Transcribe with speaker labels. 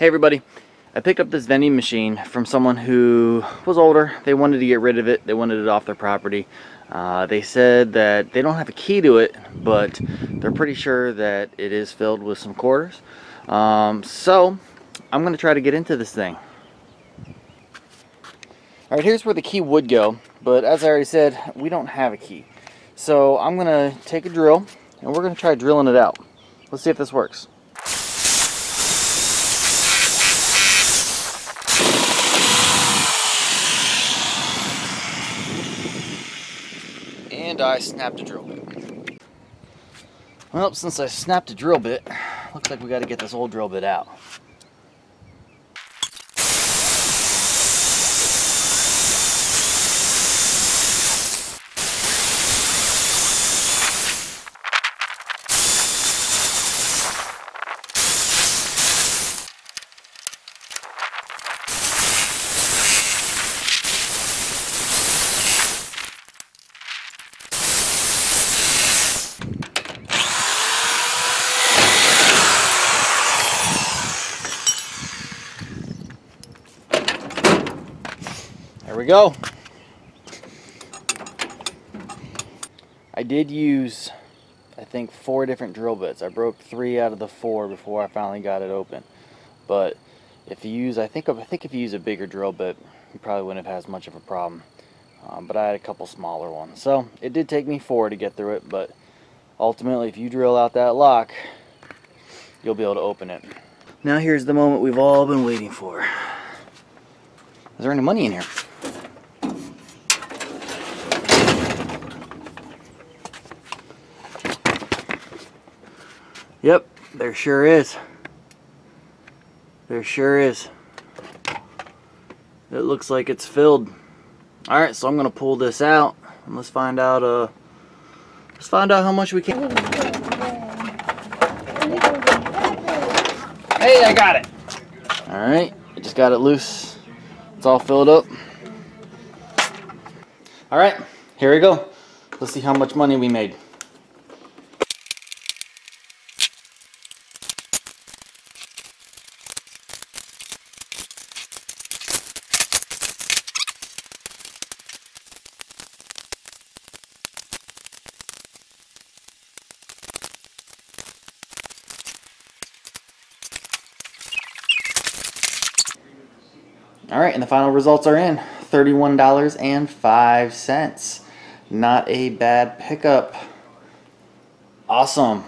Speaker 1: Hey everybody, I picked up this vending machine from someone who was older. They wanted to get rid of it. They wanted it off their property. Uh, they said that they don't have a key to it, but they're pretty sure that it is filled with some quarters. Um, so I'm going to try to get into this thing. Alright, here's where the key would go, but as I already said, we don't have a key. So I'm going to take a drill, and we're going to try drilling it out. Let's see if this works. And I snapped a drill bit. Well, since I snapped a drill bit, looks like we got to get this old drill bit out. There we go. I did use, I think, four different drill bits. I broke three out of the four before I finally got it open. But if you use, I think, I think if you use a bigger drill bit, you probably wouldn't have had as much of a problem. Um, but I had a couple smaller ones. So it did take me four to get through it, but ultimately if you drill out that lock, you'll be able to open it. Now here's the moment we've all been waiting for. Is there any money in here? Yep, there sure is. There sure is. It looks like it's filled. Alright, so I'm gonna pull this out and let's find out uh let's find out how much we can Hey, I got it! Alright, I just got it loose. It's all filled up. Alright, here we go. Let's see how much money we made. All right, and the final results are in. $31.05. Not a bad pickup. Awesome.